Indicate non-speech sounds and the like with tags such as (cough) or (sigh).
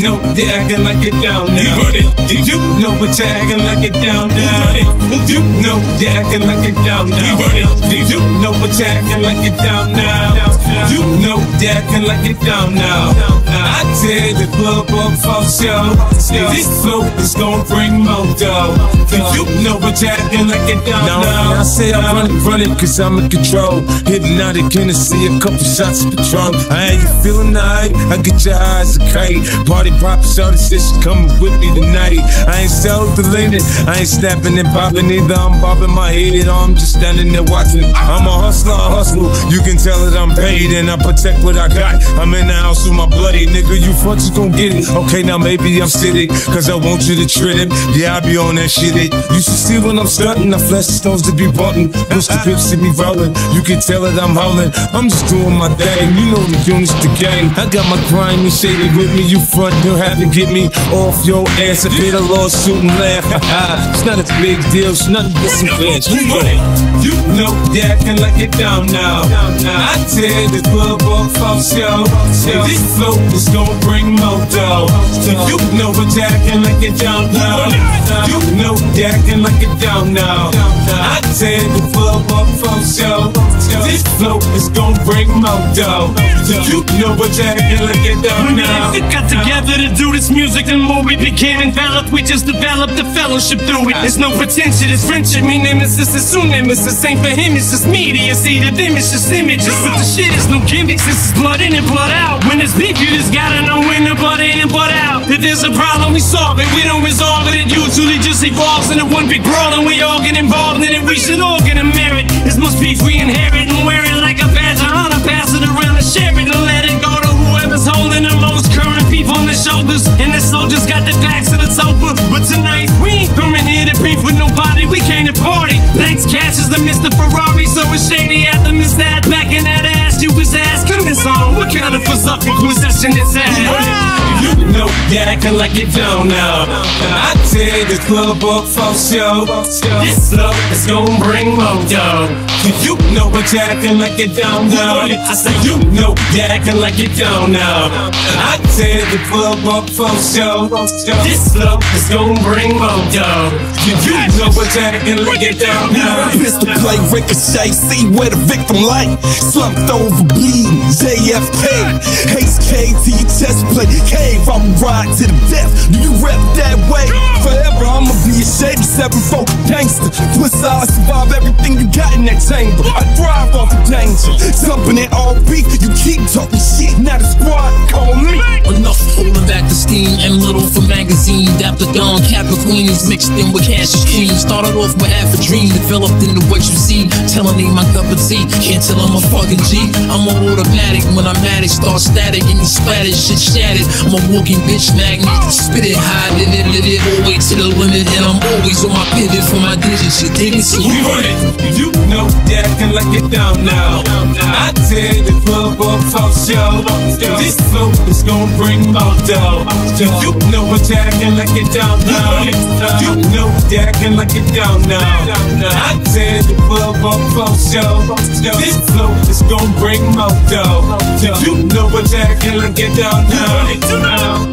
You know they acting like it down now. Did you know we're acting like it down now. You know they acting like it down now. You know we're acting like it down now. You know they acting like it down now. I tear the club up for show. This flow is gonna bring more dough. You know we're acting like it down Now, now. I say I'm running, run it, cause I'm in control. Hypnotiq Hennessy, a couple shots of Patron. I ain't you feeling night, I get your eyes a kite. Party pop, shorty said she coming with me tonight. I ain't self-deleted, I ain't snapping and popping either. I'm bobbing my head, or I'm just standing there watching. I'm a hustler, a hustler. You can tell that I'm paid and I protect what I got. I'm in the house with my bloody nigga. You fucks you gon' get it. Okay, now maybe I'm sitting, cause I want you to treat him. Yeah, I be on that shit. It. You should see when I'm stunting. I flash the stones to be button. Push the pips to be rolling. You can tell that I'm howling. I'm just doing my thing. You know the units, the gang. I got my grimy shady with me. You front, you'll have to get me off your ass. I bit a lawsuit and laugh. (laughs) it's not a big deal. It's nothing but some fans. You know, you know they acting like it down now. I tear the club up for show. This flow is gonna bring more dough. You know we're acting like it down now. You know they acting like it down now. I tear the club up for show. This flow is gonna bring more dough. You know we're acting like it down now. We got together to do this music, the more we became enveloped, we just developed a fellowship through it. There's no pretension, it's friendship. Me nemesis is soon nemesis. Ain't for him, it's just media. See the them, it's just images. But the shit is no gimmicks, this is blood in and blood out. When it's beef, you just gotta know when to butt in and butt out. If there's a problem, we solve it. We don't resolve it, it usually just evolves into one big brawl, and we all get involved in it. We should all get a merit. This must beef we inherit and wear it like a badge of honor. Pass it around and share it So it's shady Aftermath that back in that ass. You was asking this song. What kind of fucking possession is that? You know they acting like it don't know. I tear the club up for show. This flow is gonna bring more dough. You know we're acting like it don't know. I say you know they acting like it don't know. I tear the club up for show. This flow is gonna bring more dough. You know we're acting like it don't know. Pistol play ricochet, see where the victim lay. Slumped over bleeding, JFK. Haste K to your chest plate. Cave, I'ma ride to the death. Do you rep that way? Forever, I'ma be a shady 7-4 gangster. Twist I survive everything you got in that chamber. I thrive off the danger. Jumping in all beat, you keep talking shit. Now the squad call me. Enough holding back the steam and little for magazine. Dapper Kappa Queens mixed in with Cashis Cream. Started off with half a dream, developed into what you see. Telling me my cup of tea, can't tell I'm a fucking G. I'm on automatic when I'm at it, start static and you splattered, shit shattered. I'm a walking bitch magnet, spit it high, lit it, lit it, all way to the limit. And I'm always on my pivot for my digits, you dig it? So We run it. You know they acting like it down now. I tear the club up for show. This flow is gonna bring more dough. You know we're acting like it down now. You know they acting like it down now. I tear the club up for show. This flow is gonna bring more dough. You know acting like it down now.